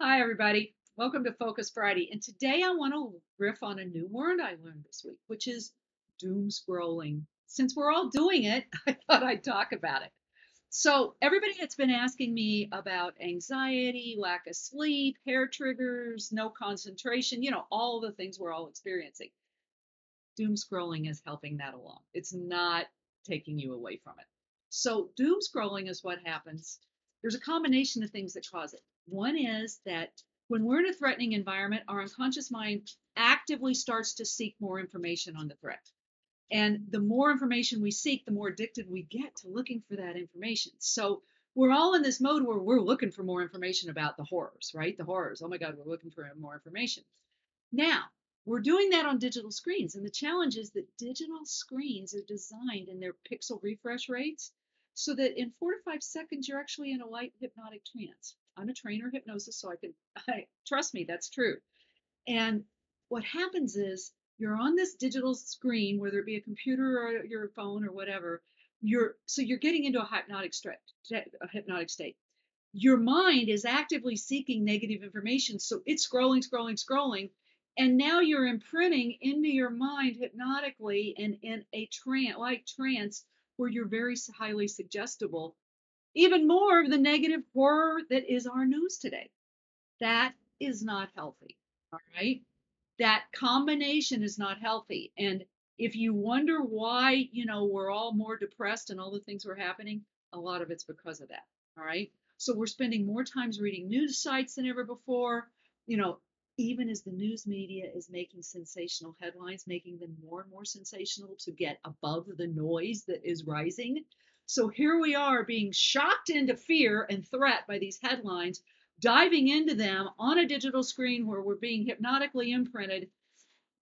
Hi, everybody. Welcome to Focus Friday. And today I want to riff on a new word I learned this week, which is doom scrolling. Since we're all doing it, I thought I'd talk about it. So, everybody that's been asking me about anxiety, lack of sleep, hair triggers, no concentration, you know, all the things we're all experiencing. Doom scrolling is helping that along. It's not taking you away from it. So, doom scrolling is what happens. There's a combination of things that cause it. One is that when we're in a threatening environment, our unconscious mind actively starts to seek more information on the threat. And the more information we seek, the more addicted we get to looking for that information. So we're all in this mode where we're looking for more information about the horrors, right? The horrors. Oh my God, we're looking for more information. Now, we're doing that on digital screens. And the challenge is that digital screens are designed in their pixel refresh rates so that in four to five seconds, you're actually in a light hypnotic trance. I'm a trainer hypnosis, so I can I, trust me, that's true. And what happens is you're on this digital screen, whether it be a computer or your phone or whatever. You're so you're getting into a hypnotic state, a hypnotic state. Your mind is actively seeking negative information, so it's scrolling, scrolling, scrolling, and now you're imprinting into your mind hypnotically and in a trance, like trance, where you're very highly suggestible even more of the negative horror that is our news today. That is not healthy. All right. That combination is not healthy. And if you wonder why, you know, we're all more depressed and all the things were happening, a lot of it's because of that. All right. So we're spending more times reading news sites than ever before. You know, even as the news media is making sensational headlines, making them more and more sensational to get above the noise that is rising. So here we are being shocked into fear and threat by these headlines, diving into them on a digital screen where we're being hypnotically imprinted.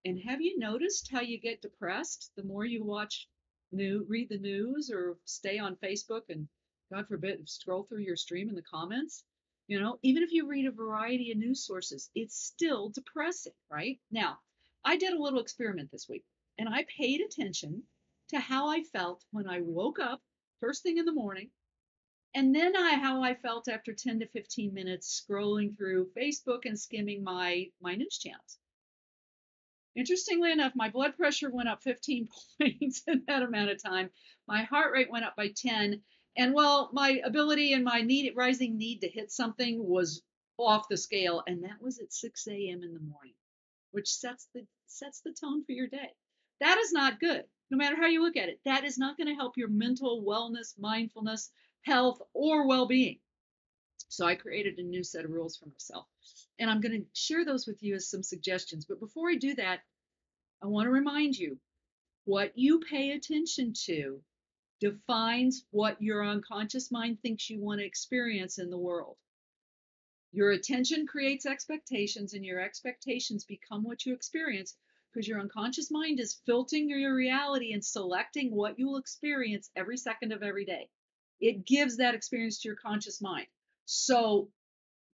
And have you noticed how you get depressed the more you watch new read the news or stay on Facebook and God forbid scroll through your stream in the comments? You know, even if you read a variety of news sources, it's still depressing, right? Now, I did a little experiment this week and I paid attention to how I felt when I woke up first thing in the morning. And then I how I felt after 10 to 15 minutes scrolling through Facebook and skimming my my news channels. Interestingly enough, my blood pressure went up 15 points in that amount of time. My heart rate went up by 10. And well, my ability and my need rising need to hit something was off the scale, and that was at 6 a.m. in the morning, which sets the sets the tone for your day. That is not good no matter how you look at it. That is not going to help your mental wellness, mindfulness, health, or well being. So I created a new set of rules for myself. And I'm going to share those with you as some suggestions. But before I do that, I want to remind you what you pay attention to defines what your unconscious mind thinks you want to experience in the world. Your attention creates expectations, and your expectations become what you experience because your unconscious mind is filtering your reality and selecting what you will experience every second of every day. It gives that experience to your conscious mind. So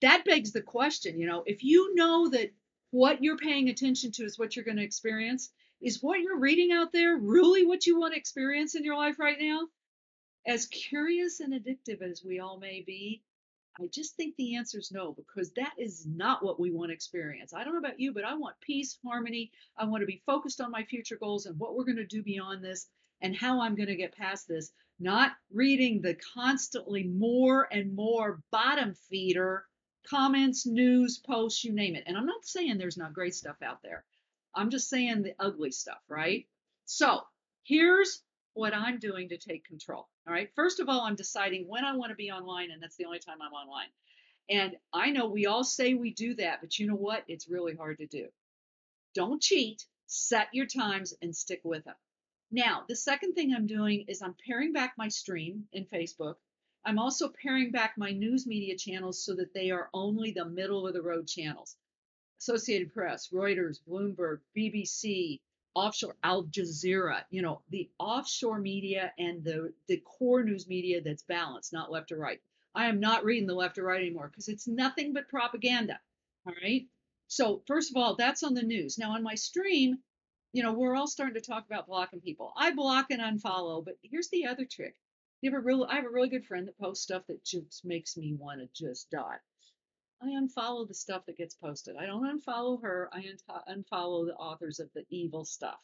that begs the question, you know, if you know that what you're paying attention to is what you're going to experience, is what you're reading out there really what you want to experience in your life right now? As curious and addictive as we all may be, I just think the answer is no, because that is not what we want to experience. I don't know about you, but I want peace, harmony. I want to be focused on my future goals and what we're going to do beyond this and how I'm going to get past this, not reading the constantly more and more bottom feeder comments, news, posts, you name it. And I'm not saying there's not great stuff out there. I'm just saying the ugly stuff, right? So here's what I'm doing to take control. All right. First of all, I'm deciding when I want to be online, and that's the only time I'm online. And I know we all say we do that, but you know what? It's really hard to do. Don't cheat, set your times, and stick with them. Now, the second thing I'm doing is I'm paring back my stream in Facebook. I'm also paring back my news media channels so that they are only the middle of the road channels. Associated Press, Reuters, Bloomberg, BBC, offshore Al Jazeera, you know, the offshore media and the the core news media that's balanced, not left or right. I am not reading the left or right anymore because it's nothing but propaganda. All right. So first of all, that's on the news. Now on my stream, you know, we're all starting to talk about blocking people. I block and unfollow, but here's the other trick. You have a real I have a really good friend that posts stuff that just makes me want to just die. I unfollow the stuff that gets posted. I don't unfollow her. I unfollow the authors of the evil stuff.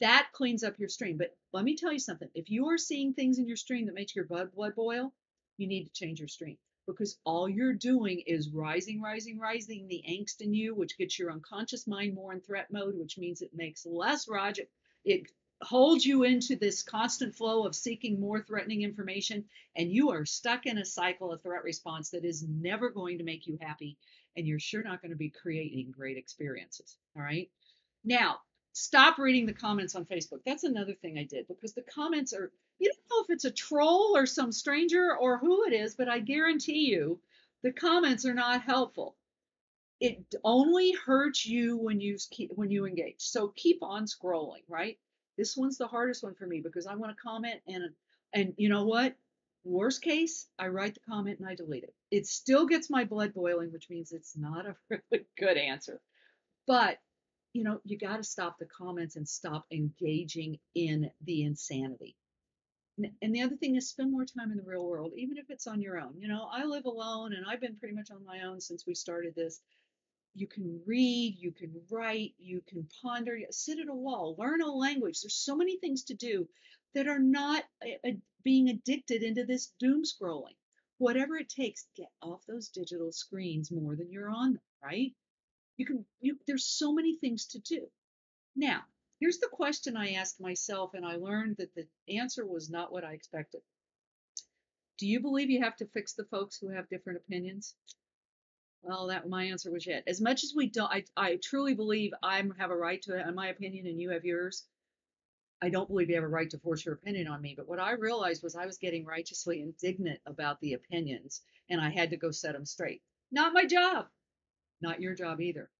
That cleans up your stream. But let me tell you something. If you are seeing things in your stream that makes your blood blood boil, you need to change your stream because all you're doing is rising, rising, rising the angst in you, which gets your unconscious mind more in threat mode, which means it makes less Roger. It holds you into this constant flow of seeking more threatening information, and you are stuck in a cycle of threat response that is never going to make you happy, and you're sure not going to be creating great experiences. All right. Now, stop reading the comments on Facebook. That's another thing I did because the comments are, you don't know if it's a troll or some stranger or who it is, but I guarantee you the comments are not helpful. It only hurts you when you when you engage. So keep on scrolling, right? This one's the hardest one for me because I want to comment and and you know what? Worst case, I write the comment and I delete it. It still gets my blood boiling, which means it's not a really good answer. But you know, you got to stop the comments and stop engaging in the insanity. And the other thing is spend more time in the real world, even if it's on your own. You know, I live alone and I've been pretty much on my own since we started this you can read, you can write, you can ponder, sit at a wall, learn a language. There's so many things to do that are not a, a, being addicted into this doom scrolling. Whatever it takes, get off those digital screens more than you're on them, right? You can you there's so many things to do. Now, here's the question I asked myself and I learned that the answer was not what I expected. Do you believe you have to fix the folks who have different opinions? Well, that my answer was yet. As much as we don't, I, I truly believe I have a right to and my opinion and you have yours. I don't believe you have a right to force your opinion on me. But what I realized was I was getting righteously indignant about the opinions, and I had to go set them straight. Not my job. Not your job either.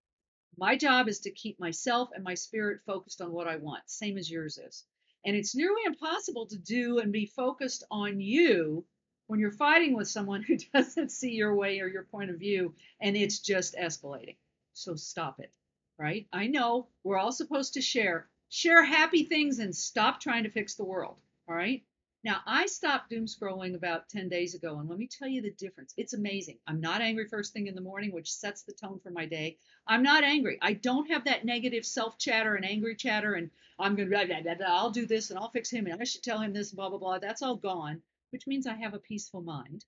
My job is to keep myself and my spirit focused on what I want, same as yours is. And it's nearly impossible to do and be focused on you when you're fighting with someone who doesn't see your way or your point of view and it's just escalating. So stop it, right? I know we're all supposed to share. Share happy things and stop trying to fix the world, all right? Now, I stopped doom scrolling about 10 days ago, and let me tell you the difference. It's amazing. I'm not angry first thing in the morning, which sets the tone for my day. I'm not angry. I don't have that negative self chatter and angry chatter, and I'm going to, I'll do this and I'll fix him, and I should tell him this, blah, blah, blah. That's all gone which means I have a peaceful mind.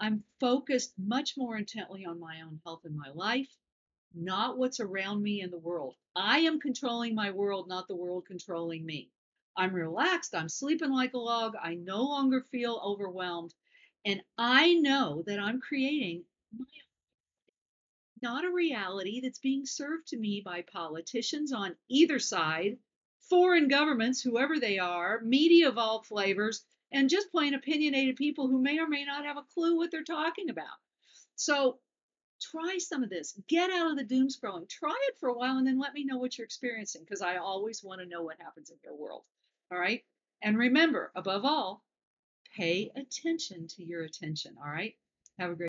I'm focused much more intently on my own health and my life, not what's around me in the world. I am controlling my world, not the world controlling me. I'm relaxed. I'm sleeping like a log. I no longer feel overwhelmed. And I know that I'm creating my not a reality that's being served to me by politicians on either side, foreign governments, whoever they are, media of all flavors, and just plain opinionated people who may or may not have a clue what they're talking about. So try some of this. Get out of the doom scrolling. Try it for a while and then let me know what you're experiencing because I always want to know what happens in your world. All right. And remember, above all, pay attention to your attention. All right. Have a great